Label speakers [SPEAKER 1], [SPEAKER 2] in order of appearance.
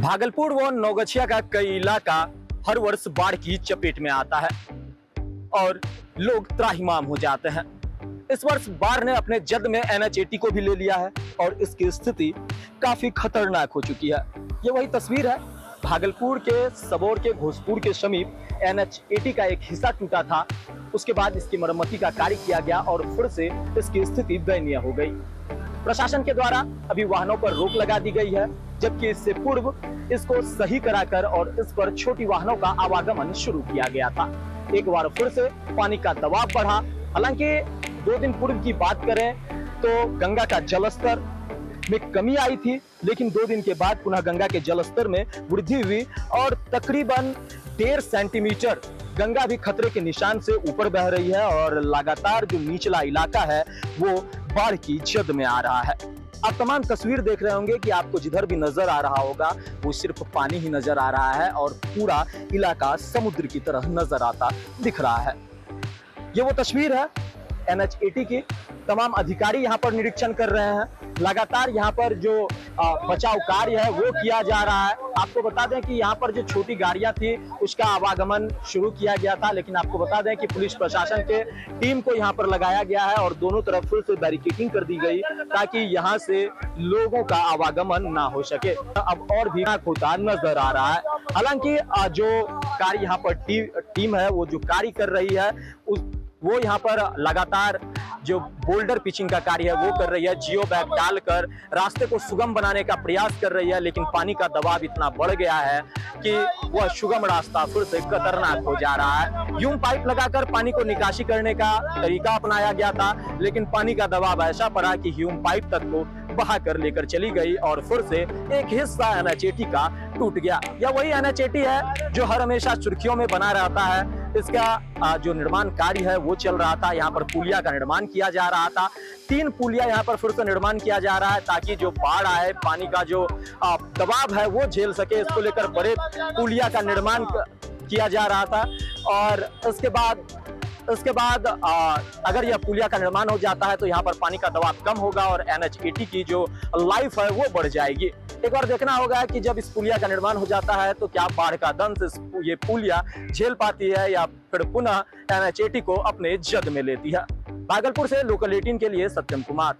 [SPEAKER 1] भागलपुर व नौगछिया का कई इलाका हर वर्ष बाढ़ की चपेट में आता है और लोग त्राहिमाम हो जाते हैं। इस वर्ष बाढ़ ने अपने जद में एनएच को भी ले लिया है और इसकी स्थिति काफ़ी खतरनाक हो चुकी है। ये वही तस्वीर है, भागलपुर के सबौर के घोषपुर के समीप एनएच का एक हिस्सा टूटा था। उसके बाद इसकी मरम्मती का कार्य किया गया और फिर से इसकी स्थिति दयनीय हो गई। प्रशासन के द्वारा अभी वाहनों पर रोक लगा दी गई है, जबकि इससे पूर्व इसको सही कराकर और इस पर छोटी वाहनों का आवागमन शुरू किया गया था। एक बार फिर से पानी का दबाव बढ़ा। हालाँकि दो दिन पूर्व की बात करें तो गंगा का जलस्तर में कमी आई थी, लेकिन दो दिन के बाद पुनः गंगा के जलस्तर में वृद्धि हुई और तकरीबन डेढ़ सेंटीमीटर गंगा भी खतरे के निशान से ऊपर बह रही है और लगातार जो निचला इलाका है, वो बाढ़ की जद में आ रहा है। आप तमाम तस्वीर देख रहे होंगे कि आपको जिधर भी नज़र आ रहा होगा, वो सिर्फ़ पानी ही नज़र आ रहा है और पूरा इलाका समुद्र की तरह नज़र आता दिख रहा है। ये वो तस्वीर है एनएच की। तमाम अधिकारी यहाँ पर निरीक्षण कर रहे हैं। लगातार यहाँ पर जो बचाव कार्य है, वो किया जा रहा है। आपको बता दें कि यहाँ पर जो छोटी गाड़ियाँ थी, उसका आवागमन शुरू किया गया था, लेकिन आपको बता दें कि पुलिस प्रशासन के टीम को यहाँ पर लगाया गया है और दोनों तरफ़ से बैरिकेटिंग कर दी गई ताकि यहाँ से लोगों का आवागमन ना हो सके। अब और भी होता नज़र आ रहा है। हालाँकि जो कार्य यहाँ पर टीम है, वो जो कार्य कर रही है, उस, वो यहाँ पर लगातार जो बोल्डर पिचिंग का कार्य है, वो कर रही है। जियो बैग डालकर रास्ते को सुगम बनाने का प्रयास कर रही है, लेकिन पानी का दबाव इतना बढ़ गया है कि वह सुगम रास्ता फिर से खतरनाक हो जा रहा है। यूँ पाइप लगाकर पानी को निकासी करने का तरीका अपनाया गया था, लेकिन पानी का दबाव ऐसा पड़ा कि ह्यूम पाइप तक को बहा कर लेकर चली गई और फिर से एक हिस्सा एनएचएटी का टूट गया। या वही एनएचएटी है जो हर हमेशा सुर्खियों में बना रहता है इसका जो निर्माण कार्य है, वो चल रहा था। यहाँ पर पुलिया का निर्माण किया जा रहा था। तीन पुलिया यहाँ पर फिर से निर्माण किया जा रहा है ताकि जो बाढ़ आए, पानी का जो दबाव है, वो झेल सके। इसको लेकर बड़े पुलिया का निर्माण किया जा रहा था। और उसके बाद उसके बाद आ, अगर यह पुलिया का निर्माण हो जाता है तो यहाँ पर पानी का दबाव कम होगा और एनएचएटी की जो लाइफ है वो बढ़ जाएगी। एक बार देखना होगा कि जब इस पुलिया का निर्माण हो जाता है तो क्या बाढ़ का दंश ये पुलिया झेल पाती है या फिर पुनः एनएचएटी को अपने जद में लेती है? भागलपुर से लोकल एटीन के लिए सत्यम कुमार।